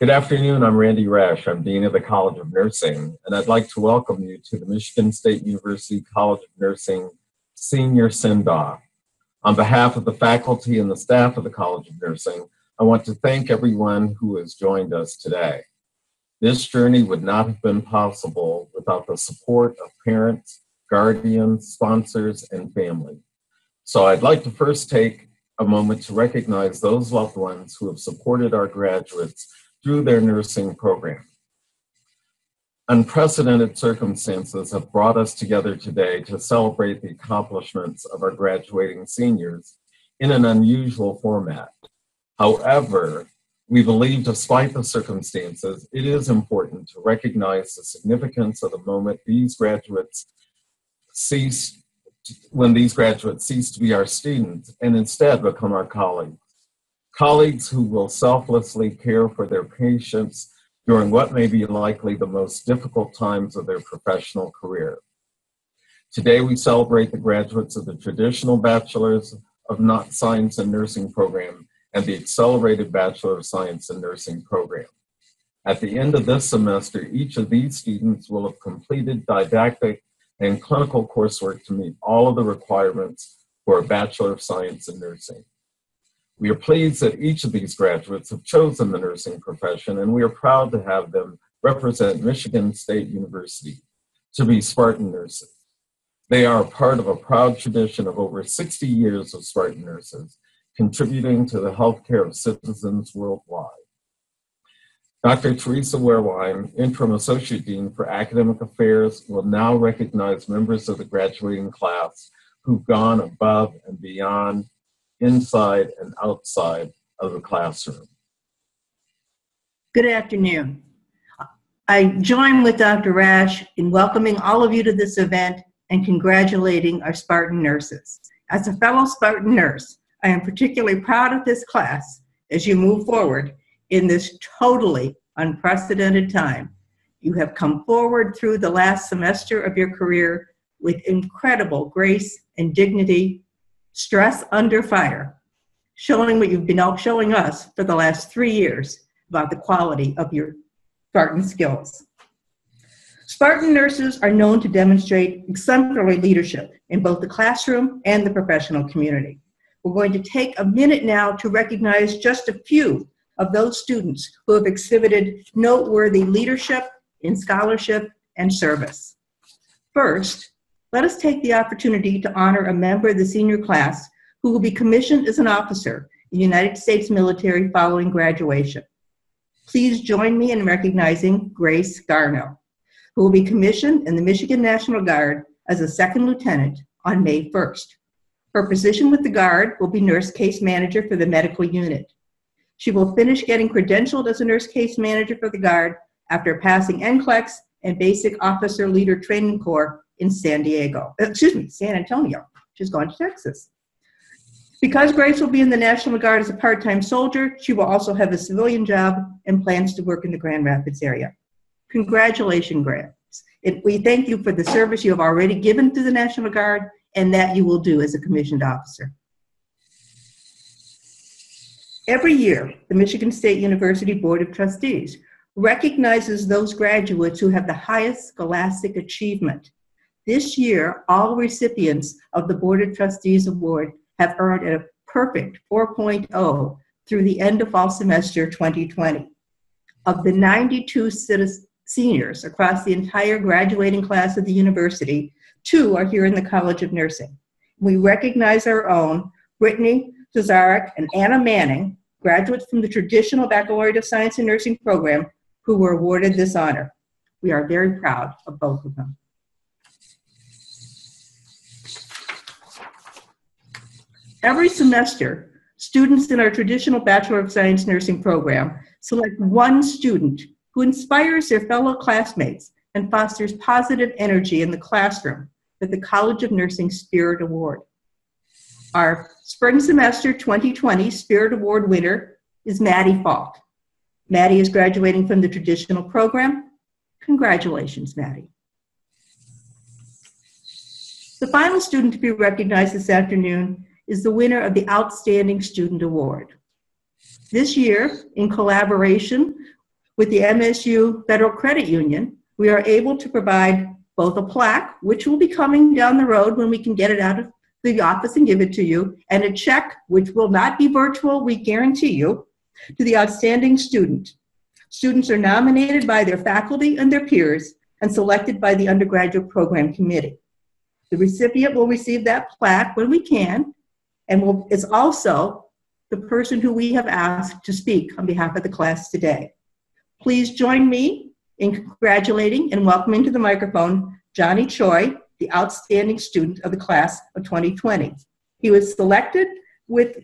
Good afternoon. I'm Randy Rasch. I'm Dean of the College of Nursing, and I'd like to welcome you to the Michigan State University College of Nursing Senior Send-Off. On behalf of the faculty and the staff of the College of Nursing, I want to thank everyone who has joined us today. This journey would not have been possible without the support of parents, guardians, sponsors, and family. So I'd like to first take a moment to recognize those loved ones who have supported our graduates through their nursing program. Unprecedented circumstances have brought us together today to celebrate the accomplishments of our graduating seniors in an unusual format. However, we believe despite the circumstances, it is important to recognize the significance of the moment these graduates cease, when these graduates cease to be our students and instead become our colleagues. Colleagues who will selflessly care for their patients during what may be likely the most difficult times of their professional career. Today, we celebrate the graduates of the traditional Bachelor's of Not Science and Nursing program and the Accelerated Bachelor of Science and Nursing program. At the end of this semester, each of these students will have completed didactic and clinical coursework to meet all of the requirements for a Bachelor of Science in Nursing. We are pleased that each of these graduates have chosen the nursing profession, and we are proud to have them represent Michigan State University to be Spartan nurses. They are part of a proud tradition of over 60 years of Spartan nurses, contributing to the healthcare of citizens worldwide. Dr. Teresa Wehrwein, Interim Associate Dean for Academic Affairs, will now recognize members of the graduating class who've gone above and beyond inside and outside of the classroom. Good afternoon. I join with Dr. Rasch in welcoming all of you to this event and congratulating our Spartan nurses. As a fellow Spartan nurse, I am particularly proud of this class as you move forward in this totally unprecedented time. You have come forward through the last semester of your career with incredible grace and dignity, stress under fire, showing what you've been showing us for the last three years about the quality of your Spartan skills. Spartan nurses are known to demonstrate exemplary leadership in both the classroom and the professional community. We're going to take a minute now to recognize just a few of those students who have exhibited noteworthy leadership in scholarship and service. First, let us take the opportunity to honor a member of the senior class who will be commissioned as an officer in the United States military following graduation. Please join me in recognizing Grace Garno, who will be commissioned in the Michigan National Guard as a second lieutenant on May 1st. Her position with the Guard will be nurse case manager for the medical unit. She will finish getting credentialed as a nurse case manager for the Guard after passing NCLEX and Basic Officer Leader Training Corps in San Diego, uh, excuse me, San Antonio. She's going to Texas. Because Grace will be in the National Guard as a part time soldier, she will also have a civilian job and plans to work in the Grand Rapids area. Congratulations, Grace. we thank you for the service you have already given to the National Guard and that you will do as a commissioned officer. Every year, the Michigan State University Board of Trustees recognizes those graduates who have the highest scholastic achievement. This year, all recipients of the Board of Trustees Award have earned a perfect 4.0 through the end of fall semester 2020. Of the 92 seniors across the entire graduating class of the university, Two are here in the College of Nursing. We recognize our own Brittany Cesarek and Anna Manning, graduates from the traditional Baccalaureate of Science and Nursing program, who were awarded this honor. We are very proud of both of them. Every semester, students in our traditional Bachelor of Science Nursing program select one student who inspires their fellow classmates and fosters positive energy in the classroom with the College of Nursing Spirit Award. Our spring semester 2020 Spirit Award winner is Maddie Falk. Maddie is graduating from the traditional program. Congratulations, Maddie. The final student to be recognized this afternoon is the winner of the Outstanding Student Award. This year, in collaboration with the MSU Federal Credit Union, we are able to provide both a plaque, which will be coming down the road when we can get it out of the office and give it to you, and a check, which will not be virtual, we guarantee you, to the outstanding student. Students are nominated by their faculty and their peers and selected by the undergraduate program committee. The recipient will receive that plaque when we can, and will, is also the person who we have asked to speak on behalf of the class today. Please join me in congratulating and welcoming to the microphone Johnny Choi, the outstanding student of the class of 2020. He was selected with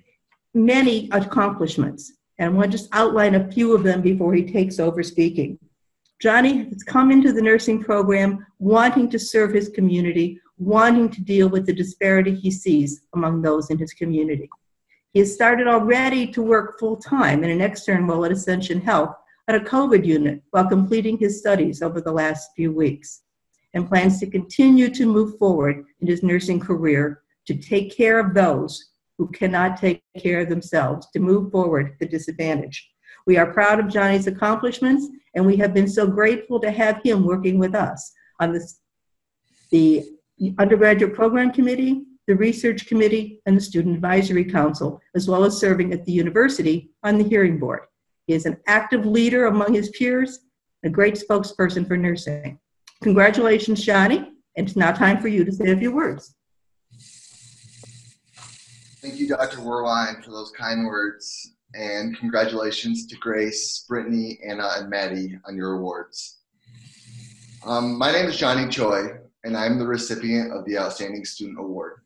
many accomplishments, and I want to just outline a few of them before he takes over speaking. Johnny has come into the nursing program wanting to serve his community, wanting to deal with the disparity he sees among those in his community. He has started already to work full time in an extern role at Ascension Health at a COVID unit while completing his studies over the last few weeks and plans to continue to move forward in his nursing career to take care of those who cannot take care of themselves, to move forward the disadvantage. We are proud of Johnny's accomplishments, and we have been so grateful to have him working with us on this, the undergraduate program committee, the research committee, and the student advisory council, as well as serving at the university on the hearing board. He is an active leader among his peers, a great spokesperson for nursing. Congratulations, and it's now time for you to say a few words. Thank you, Dr. Wehrwein, for those kind words, and congratulations to Grace, Brittany, Anna, and Maddie on your awards. Um, my name is Johnny Choi, and I'm the recipient of the Outstanding Student Award.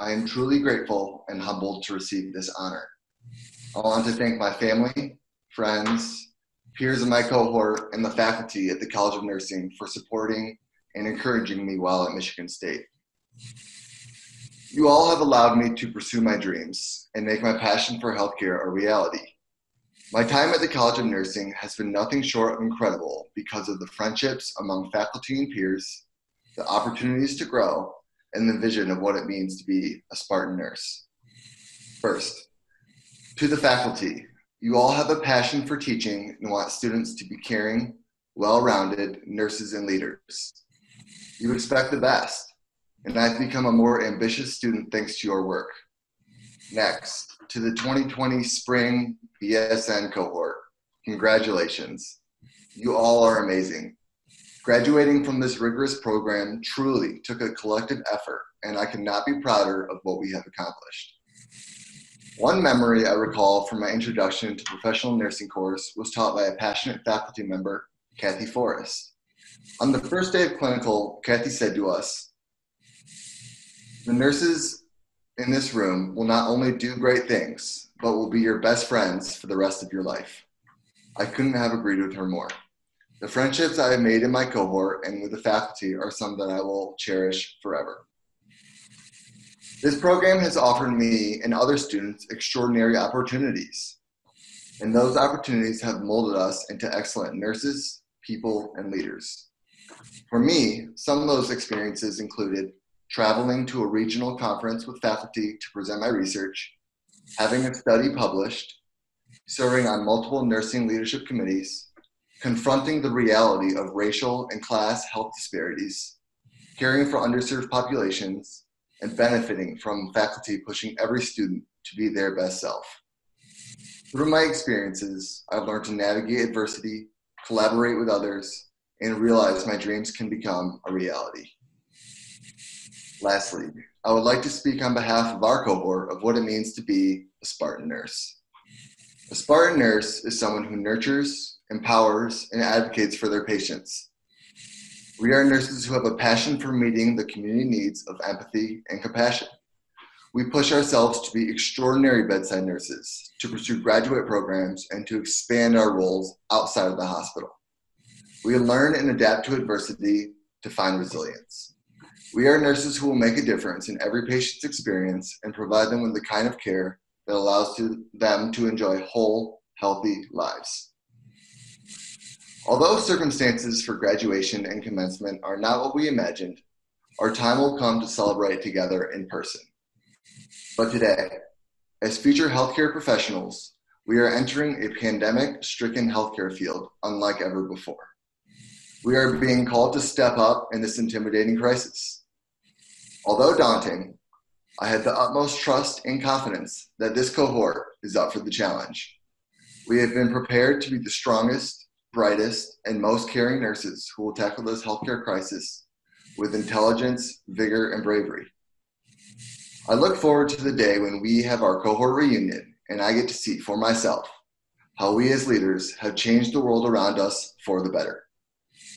I am truly grateful and humbled to receive this honor. I want to thank my family, friends, peers in my cohort, and the faculty at the College of Nursing for supporting and encouraging me while at Michigan State. You all have allowed me to pursue my dreams and make my passion for healthcare a reality. My time at the College of Nursing has been nothing short of incredible because of the friendships among faculty and peers, the opportunities to grow, and the vision of what it means to be a Spartan nurse. First, to the faculty, you all have a passion for teaching and want students to be caring, well rounded nurses and leaders. You expect the best, and I've become a more ambitious student thanks to your work. Next, to the 2020 spring BSN cohort, congratulations. You all are amazing. Graduating from this rigorous program truly took a collective effort, and I could not be prouder of what we have accomplished. One memory I recall from my introduction to professional nursing course was taught by a passionate faculty member, Kathy Forrest. On the first day of clinical, Kathy said to us, The nurses in this room will not only do great things, but will be your best friends for the rest of your life. I couldn't have agreed with her more. The friendships I have made in my cohort and with the faculty are some that I will cherish forever. This program has offered me and other students extraordinary opportunities. And those opportunities have molded us into excellent nurses, people, and leaders. For me, some of those experiences included traveling to a regional conference with faculty to present my research, having a study published, serving on multiple nursing leadership committees, confronting the reality of racial and class health disparities, caring for underserved populations, and benefiting from faculty pushing every student to be their best self. Through my experiences, I've learned to navigate adversity, collaborate with others, and realize my dreams can become a reality. Lastly, I would like to speak on behalf of our cohort of what it means to be a Spartan nurse. A Spartan nurse is someone who nurtures, empowers, and advocates for their patients we are nurses who have a passion for meeting the community needs of empathy and compassion. We push ourselves to be extraordinary bedside nurses, to pursue graduate programs, and to expand our roles outside of the hospital. We learn and adapt to adversity to find resilience. We are nurses who will make a difference in every patient's experience and provide them with the kind of care that allows to them to enjoy whole, healthy lives. Although circumstances for graduation and commencement are not what we imagined, our time will come to celebrate together in person. But today, as future healthcare professionals, We are entering a pandemic stricken healthcare field unlike ever before. We are being called to step up in this intimidating crisis. Although daunting, I have the utmost trust and confidence that this cohort is up for the challenge. We have been prepared to be the strongest, brightest, and most caring nurses who will tackle this healthcare crisis with intelligence, vigor, and bravery. I look forward to the day when we have our cohort reunion and I get to see for myself how we as leaders have changed the world around us for the better.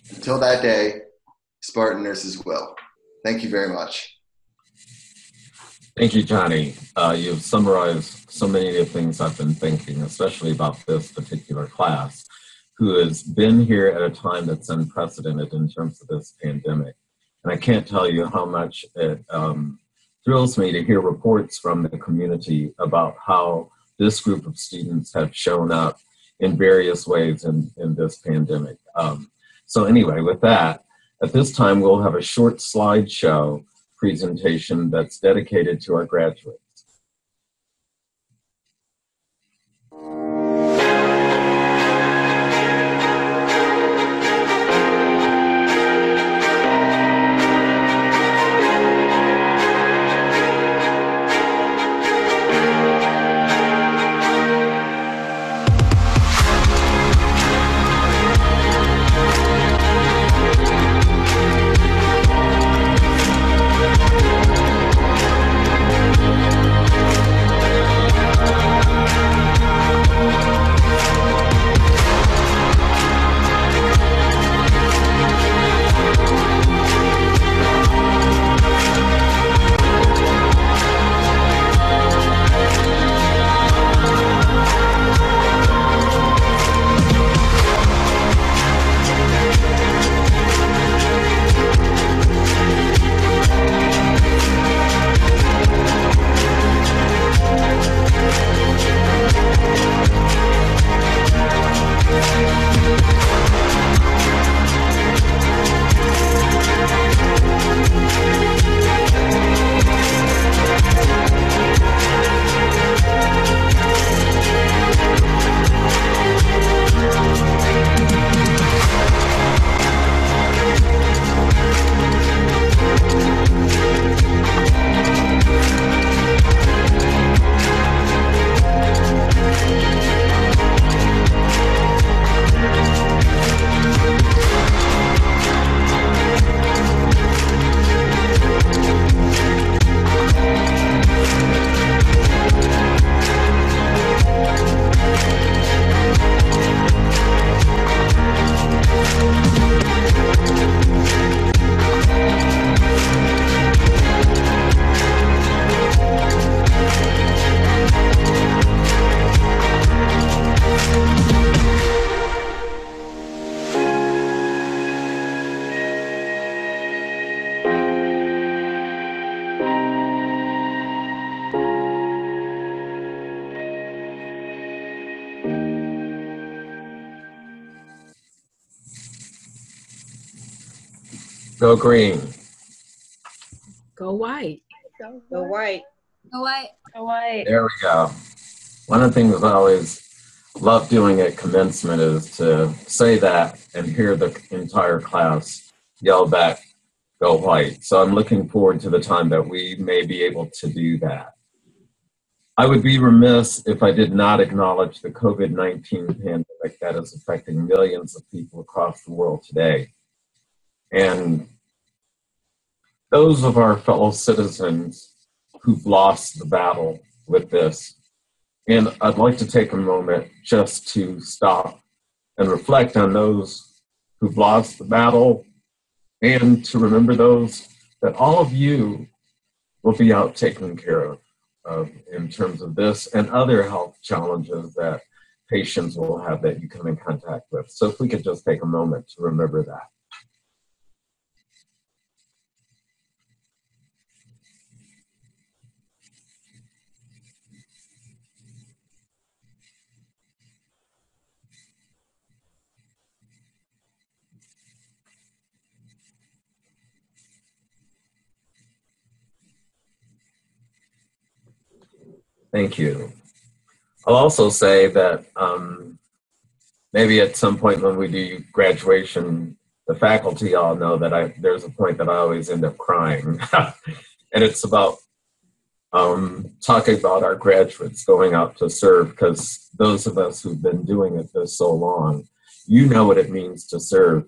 Until that day, Spartan Nurses will. Thank you very much. Thank you, Johnny. Uh, you've summarized so many of the things I've been thinking, especially about this particular class, who has been here at a time that's unprecedented in terms of this pandemic. And I can't tell you how much it um, thrills me to hear reports from the community about how this group of students have shown up in various ways in, in this pandemic. Um, so anyway, with that, at this time, we'll have a short slideshow presentation that's dedicated to our graduates. Go green. Go white. Go white. Go white. Go white. There we go. One of the things I always love doing at commencement is to say that and hear the entire class yell back, go white. So I'm looking forward to the time that we may be able to do that. I would be remiss if I did not acknowledge the COVID 19 pandemic that is affecting millions of people across the world today. And those of our fellow citizens who've lost the battle with this. And I'd like to take a moment just to stop and reflect on those who've lost the battle and to remember those that all of you will be out taken care of, of in terms of this and other health challenges that patients will have that you come in contact with. So if we could just take a moment to remember that. Thank you. I'll also say that um, maybe at some point when we do graduation, the faculty all know that I there's a point that I always end up crying, and it's about um, talking about our graduates going out to serve because those of us who've been doing it for so long, you know what it means to serve,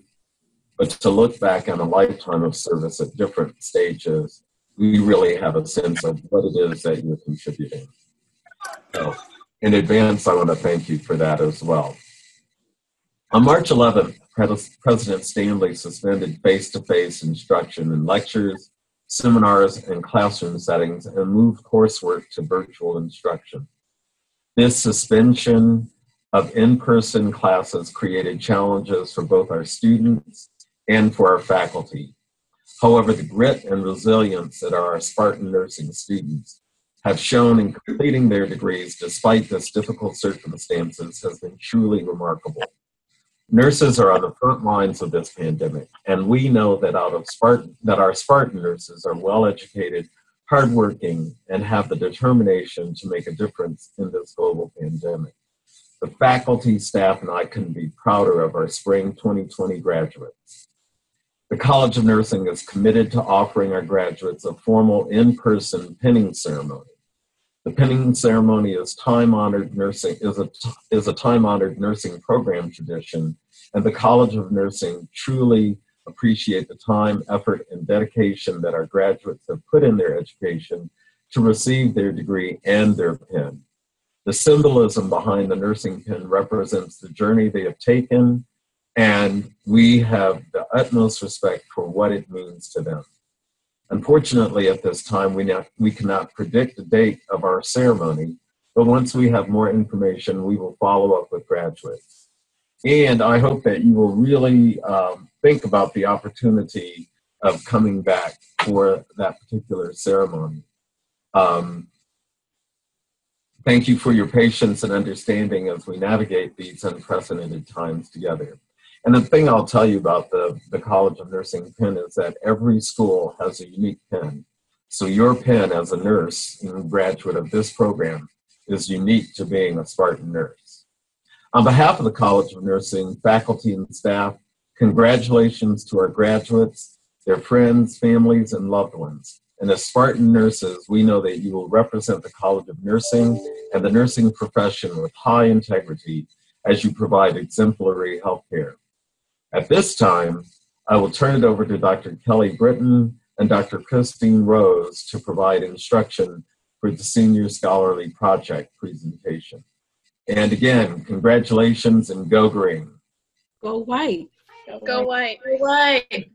but to look back on a lifetime of service at different stages, we really have a sense of what it is that you're contributing. So, in advance, I want to thank you for that as well. On March 11th, President Stanley suspended face to face instruction in lectures, seminars, and classroom settings and moved coursework to virtual instruction. This suspension of in person classes created challenges for both our students and for our faculty. However, the grit and resilience that our Spartan nursing students have shown in completing their degrees despite this difficult circumstances has been truly remarkable. Nurses are on the front lines of this pandemic, and we know that out of Spartan that our Spartan nurses are well educated, hardworking, and have the determination to make a difference in this global pandemic. The faculty, staff, and I couldn't be prouder of our spring 2020 graduates. The College of Nursing is committed to offering our graduates a formal in-person pinning ceremony the pinning ceremony is time-honored nursing is a is a time-honored nursing program tradition, and the College of Nursing truly appreciate the time, effort, and dedication that our graduates have put in their education to receive their degree and their pin. The symbolism behind the nursing pin represents the journey they have taken, and we have the utmost respect for what it means to them. Unfortunately, at this time, we, not, we cannot predict the date of our ceremony, but once we have more information, we will follow up with graduates. And I hope that you will really um, think about the opportunity of coming back for that particular ceremony. Um, thank you for your patience and understanding as we navigate these unprecedented times together. And the thing I'll tell you about the, the College of Nursing pin is that every school has a unique pin. So your pin as a nurse and graduate of this program is unique to being a Spartan nurse. On behalf of the College of Nursing faculty and staff, congratulations to our graduates, their friends, families, and loved ones. And as Spartan nurses, we know that you will represent the College of Nursing and the nursing profession with high integrity as you provide exemplary health care. At this time, I will turn it over to Dr. Kelly Britton and Dr. Christine Rose to provide instruction for the Senior Scholarly Project presentation. And again, congratulations and go green. Go white. Go white. Go white.